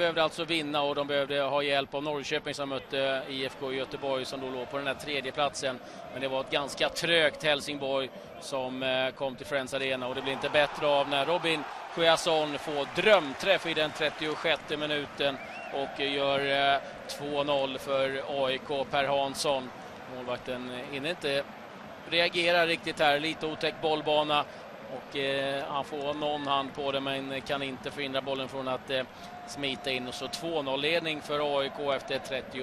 behövde alltså vinna och de behövde ha hjälp av Norrköping som mötte eh, IFK Göteborg som då låg på den här tredje platsen. Men det var ett ganska trögt Helsingborg som eh, kom till Friends Arena och det blir inte bättre av när Robin Sjöasson får drömträff i den 36 minuten och gör eh, 2-0 för AIK. Per Hansson, målvakten, hinner inte reagera riktigt här. Lite otäck bollbana och eh, han får någon hand på det men kan inte förhindra bollen från att eh, smita in. Och så 2-0 ledning för AIK efter 30